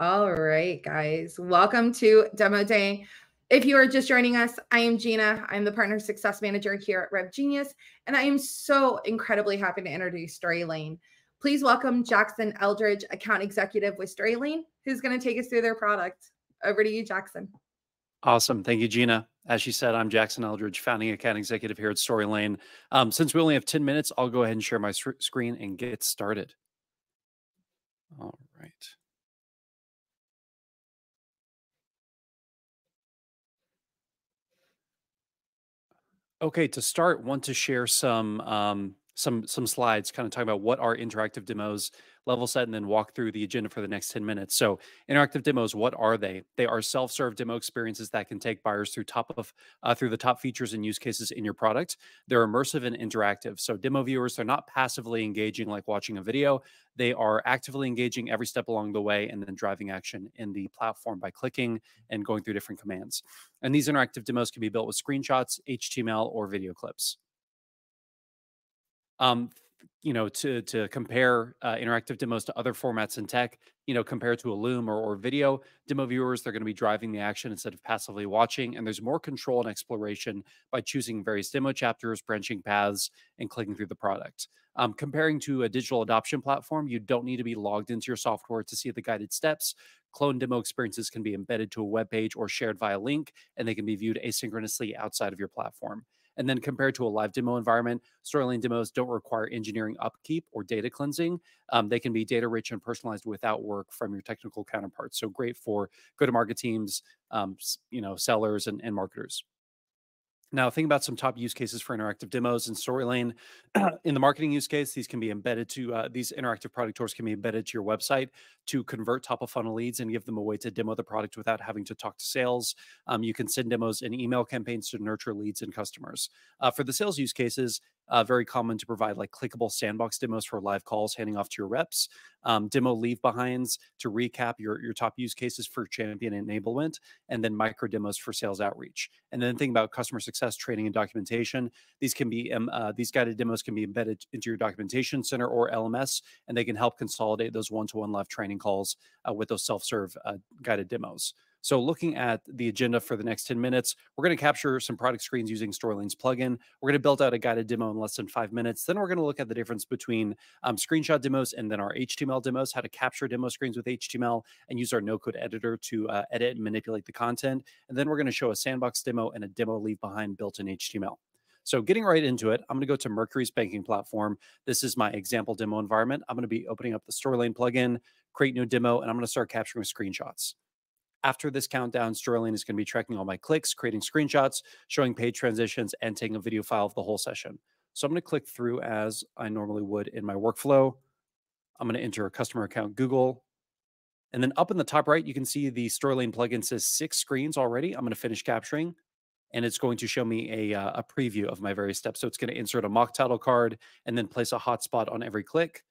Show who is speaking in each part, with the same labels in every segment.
Speaker 1: All right, guys. Welcome to Demo Day. If you are just joining us, I am Gina. I'm the Partner Success Manager here at RevGenius, and I am so incredibly happy to introduce Storylane. Please welcome Jackson Eldridge, Account Executive with Storylane, who's going to take us through their product. Over to you, Jackson.
Speaker 2: Awesome. Thank you, Gina. As she said, I'm Jackson Eldridge, founding account executive here at Storylane. Um, since we only have 10 minutes, I'll go ahead and share my screen and get started. All right. Okay, to start, want to share some um, some some slides, kind of talking about what are interactive demos, level set, and then walk through the agenda for the next 10 minutes. So, interactive demos, what are they? They are self-serve demo experiences that can take buyers through top of uh, through the top features and use cases in your product. They're immersive and interactive. So, demo viewers, they're not passively engaging like watching a video. They are actively engaging every step along the way and then driving action in the platform by clicking and going through different commands. And these interactive demos can be built with screenshots, HTML, or video clips. Um, you know, to to compare uh, interactive demos to other formats in tech, you know, compared to a Loom or, or video demo viewers, they're going to be driving the action instead of passively watching. And there's more control and exploration by choosing various demo chapters, branching paths, and clicking through the product. Um, comparing to a digital adoption platform, you don't need to be logged into your software to see the guided steps. Clone demo experiences can be embedded to a web page or shared via link, and they can be viewed asynchronously outside of your platform. And then compared to a live demo environment, Storylane demos don't require engineering upkeep or data cleansing. Um, they can be data rich and personalized without work from your technical counterparts. So great for go-to-market teams, um, you know, sellers and, and marketers. Now, think about some top use cases for interactive demos in Storylane. in the marketing use case, these can be embedded to uh, these interactive product tours can be embedded to your website to convert top of funnel leads and give them a way to demo the product without having to talk to sales. Um, you can send demos in email campaigns to nurture leads and customers. Uh, for the sales use cases, uh, very common to provide like clickable sandbox demos for live calls handing off to your reps, um, demo leave behinds to recap your, your top use cases for champion enablement, and then micro demos for sales outreach. And then think about customer success training and documentation. These can be um, uh, these guided demos can be embedded into your documentation center or LMS, and they can help consolidate those one-to-one live training calls uh, with those self-serve uh, guided demos. So looking at the agenda for the next 10 minutes, we're going to capture some product screens using Storylane's plugin. We're going to build out a guided demo in less than five minutes. Then we're going to look at the difference between um, screenshot demos and then our HTML demos, how to capture demo screens with HTML and use our no-code editor to uh, edit and manipulate the content. And then we're going to show a sandbox demo and a demo leave behind built in HTML. So getting right into it, I'm going to go to Mercury's banking platform. This is my example demo environment. I'm going to be opening up the Storylane plugin, create new demo, and I'm going to start capturing screenshots. After this countdown, Storylane is going to be tracking all my clicks, creating screenshots, showing page transitions, and taking a video file of the whole session. So I'm going to click through as I normally would in my workflow. I'm going to enter a customer account Google. And then up in the top right, you can see the Storylane plugin says six screens already. I'm going to finish capturing and it's going to show me a, uh, a preview of my various steps. So it's going to insert a mock title card and then place a hotspot on every click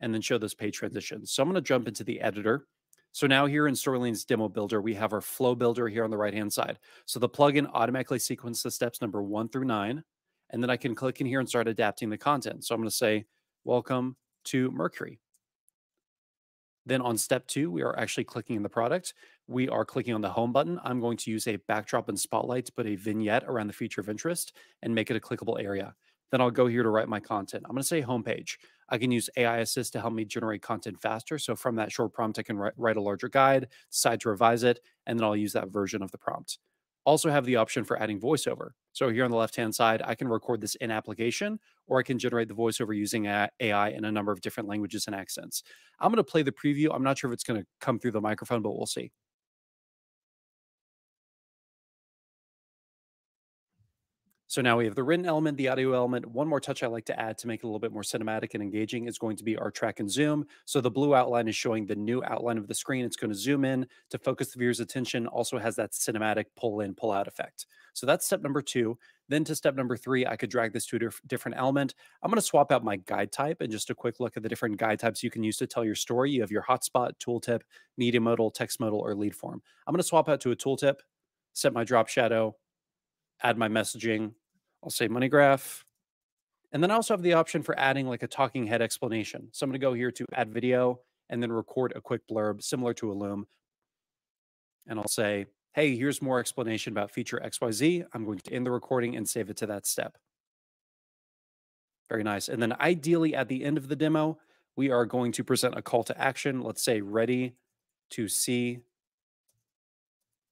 Speaker 2: and then show those page transitions. So I'm going to jump into the editor. So now here in Storylane's demo builder, we have our flow builder here on the right-hand side. So the plugin automatically sequences the steps number one through nine, and then I can click in here and start adapting the content. So I'm going to say, welcome to Mercury. Then on step two, we are actually clicking in the product. We are clicking on the home button. I'm going to use a backdrop and spotlight to put a vignette around the feature of interest and make it a clickable area. Then I'll go here to write my content. I'm going to say homepage. I can use AI Assist to help me generate content faster. So from that short prompt, I can write, write a larger guide, decide to revise it, and then I'll use that version of the prompt. Also have the option for adding voiceover. So here on the left-hand side, I can record this in application, or I can generate the voiceover using AI in a number of different languages and accents. I'm going to play the preview. I'm not sure if it's going to come through the microphone, but we'll see. So now we have the written element, the audio element. One more touch I like to add to make it a little bit more cinematic and engaging is going to be our track and zoom. So the blue outline is showing the new outline of the screen. It's going to zoom in to focus the viewer's attention. Also has that cinematic pull in, pull out effect. So that's step number two. Then to step number three, I could drag this to a diff different element. I'm going to swap out my guide type and just a quick look at the different guide types you can use to tell your story. You have your hotspot, tooltip, media modal, text modal, or lead form. I'm going to swap out to a tooltip, set my drop shadow, add my messaging, I'll say money graph. And then I also have the option for adding like a talking head explanation. So I'm going to go here to add video and then record a quick blurb similar to a Loom. And I'll say, hey, here's more explanation about feature XYZ. I'm going to end the recording and save it to that step. Very nice. And then ideally at the end of the demo, we are going to present a call to action. Let's say ready to see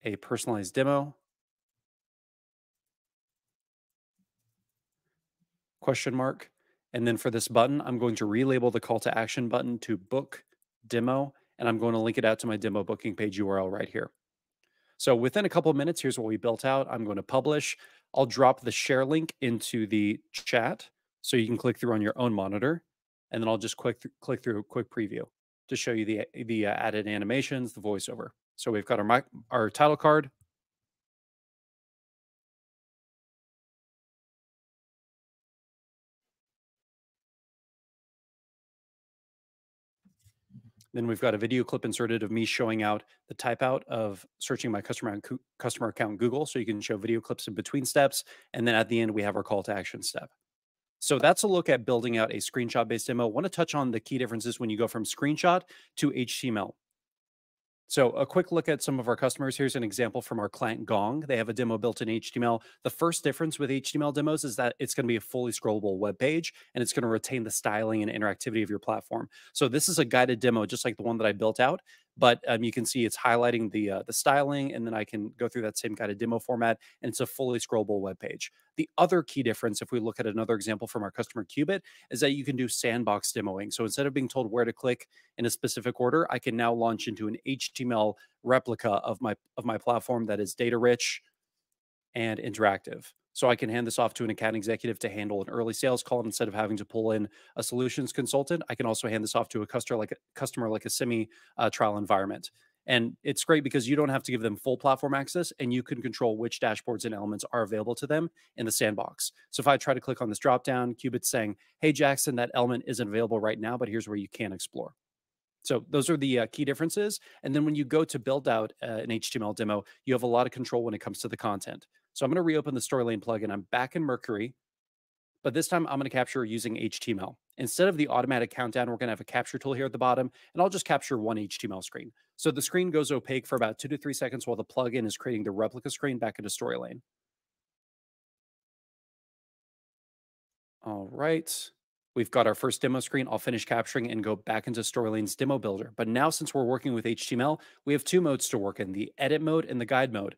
Speaker 2: a personalized demo. Question mark. And then for this button, I'm going to relabel the call to action button to book demo, and I'm going to link it out to my demo booking page URL right here. So within a couple of minutes, here's what we built out. I'm going to publish. I'll drop the share link into the chat so you can click through on your own monitor. And then I'll just click, th click through a quick preview to show you the, the uh, added animations, the voiceover. So we've got our, our title card, Then we've got a video clip inserted of me showing out the type out of searching my customer customer account Google, so you can show video clips in between steps. And then at the end, we have our call to action step. So that's a look at building out a screenshot based demo. I want to touch on the key differences when you go from screenshot to HTML. So a quick look at some of our customers. Here's an example from our client Gong. They have a demo built in HTML. The first difference with HTML demos is that it's going to be a fully scrollable web page and it's going to retain the styling and interactivity of your platform. So this is a guided demo, just like the one that I built out but um, you can see it's highlighting the uh, the styling and then I can go through that same kind of demo format and it's a fully scrollable web page. The other key difference, if we look at another example from our customer Qubit, is that you can do sandbox demoing. So instead of being told where to click in a specific order, I can now launch into an HTML replica of my of my platform that is data rich and interactive. So I can hand this off to an account executive to handle an early sales call instead of having to pull in a solutions consultant. I can also hand this off to a customer like a customer like a semi uh, trial environment. And it's great because you don't have to give them full platform access and you can control which dashboards and elements are available to them in the sandbox. So if I try to click on this drop down, Qubit's saying, hey, Jackson, that element isn't available right now, but here's where you can explore. So those are the uh, key differences. And then when you go to build out uh, an HTML demo, you have a lot of control when it comes to the content. So I'm going to reopen the Storylane plugin. I'm back in Mercury, but this time I'm going to capture using HTML. Instead of the automatic countdown, we're going to have a capture tool here at the bottom, and I'll just capture one HTML screen. So the screen goes opaque for about two to three seconds while the plugin is creating the replica screen back into Storylane. All right. We've got our first demo screen. I'll finish capturing and go back into Storylane's demo builder. But now since we're working with HTML, we have two modes to work in, the edit mode and the guide mode.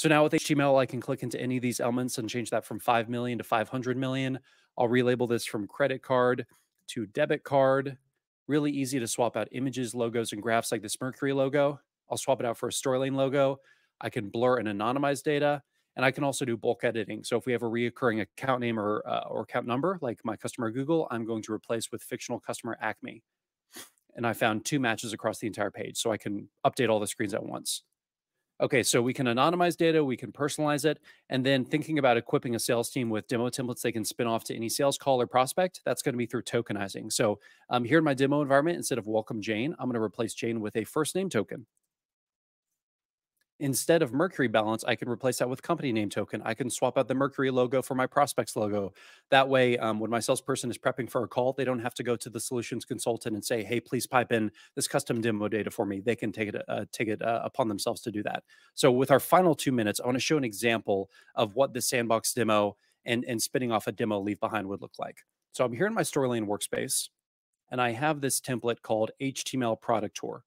Speaker 2: So now with HTML, I can click into any of these elements and change that from 5 million to 500 million. I'll relabel this from credit card to debit card. Really easy to swap out images, logos, and graphs like this Mercury logo. I'll swap it out for a Storylane logo. I can blur and anonymize data. And I can also do bulk editing. So if we have a reoccurring account name or, uh, or account number, like my customer Google, I'm going to replace with fictional customer Acme. And I found two matches across the entire page. So I can update all the screens at once. Okay, so we can anonymize data, we can personalize it, and then thinking about equipping a sales team with demo templates they can spin off to any sales call or prospect, that's going to be through tokenizing. So um, here in my demo environment, instead of welcome Jane, I'm going to replace Jane with a first name token. Instead of Mercury balance, I can replace that with company name token. I can swap out the Mercury logo for my prospects logo. That way, um, when my salesperson is prepping for a call, they don't have to go to the solutions consultant and say, "Hey, please pipe in this custom demo data for me." They can take it uh, take it uh, upon themselves to do that. So, with our final two minutes, I want to show an example of what the sandbox demo and and spinning off a demo leave behind would look like. So, I'm here in my Storylane workspace, and I have this template called HTML Product Tour.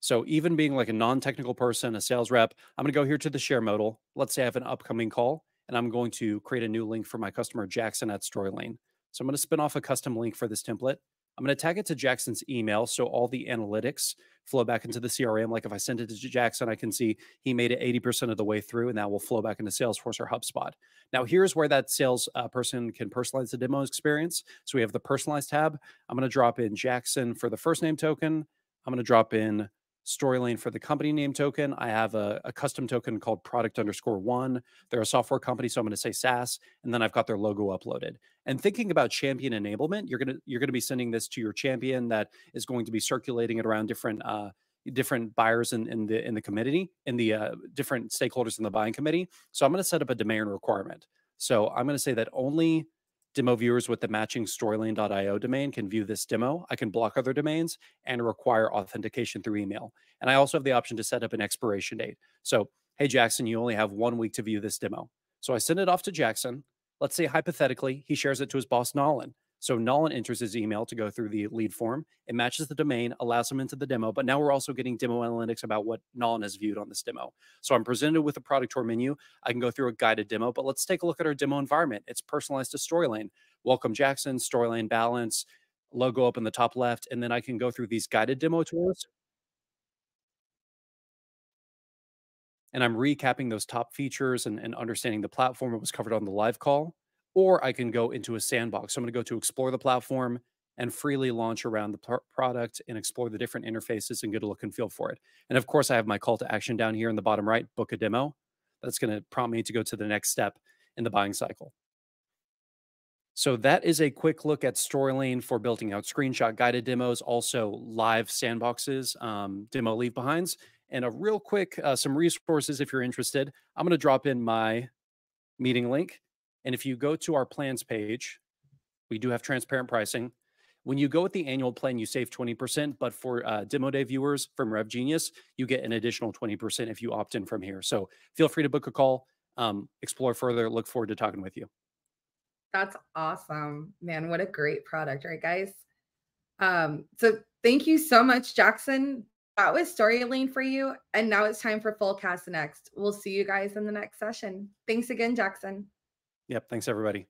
Speaker 2: So even being like a non-technical person, a sales rep, I'm going to go here to the share modal. Let's say I have an upcoming call and I'm going to create a new link for my customer Jackson at Storylane. So I'm going to spin off a custom link for this template. I'm going to tag it to Jackson's email so all the analytics flow back into the CRM. Like if I send it to Jackson, I can see he made it 80% of the way through, and that will flow back into Salesforce or HubSpot. Now, here's where that sales uh, person can personalize the demo experience. So we have the personalized tab. I'm going to drop in Jackson for the first name token. I'm going to drop in Storylane for the company name token. I have a, a, custom token called product underscore one. They're a software company, so I'm going to say SaaS, and then I've got their logo uploaded. And thinking about champion enablement, you're gonna you're gonna be sending this to your champion that is going to be circulating it around different uh, different buyers in, in the in the committee, in the uh, different stakeholders in the buying committee. So I'm going to set up a domain requirement. So I'm going to say that only Demo viewers with the matching storylane.io domain can view this demo. I can block other domains and require authentication through email. And I also have the option to set up an expiration date. So, hey, Jackson, you only have one week to view this demo. So I send it off to Jackson. Let's say hypothetically, he shares it to his boss, Nolan. So Nolan enters his email to go through the lead form. It matches the domain, allows him into the demo, but now we're also getting demo analytics about what Nolan has viewed on this demo. So I'm presented with a product tour menu. I can go through a guided demo, but let's take a look at our demo environment. It's personalized to Storylane. Welcome Jackson, Storylane Balance, logo up in the top left, and then I can go through these guided demo tours. And I'm recapping those top features and, and understanding the platform that was covered on the live call or I can go into a sandbox. So I'm going to go to explore the platform and freely launch around the product and explore the different interfaces and get a look and feel for it. And of course, I have my call to action down here in the bottom right, book a demo. That's going to prompt me to go to the next step in the buying cycle. So that is a quick look at Storylane for building out screenshot guided demos, also live sandboxes, um, demo leave behinds, and a real quick, uh, some resources if you're interested. I'm going to drop in my meeting link and if you go to our plans page, we do have transparent pricing. When you go with the annual plan, you save 20%, but for uh, demo day viewers from RevGenius, you get an additional 20% if you opt in from here. So feel free to book a call, um, explore further. Look forward to talking with you.
Speaker 1: That's awesome, man. What a great product, right, guys? Um, so thank you so much, Jackson. That was Storylane for you. And now it's time for Fullcast Next. We'll see you guys in the next session. Thanks again, Jackson.
Speaker 2: Yep. Thanks, everybody.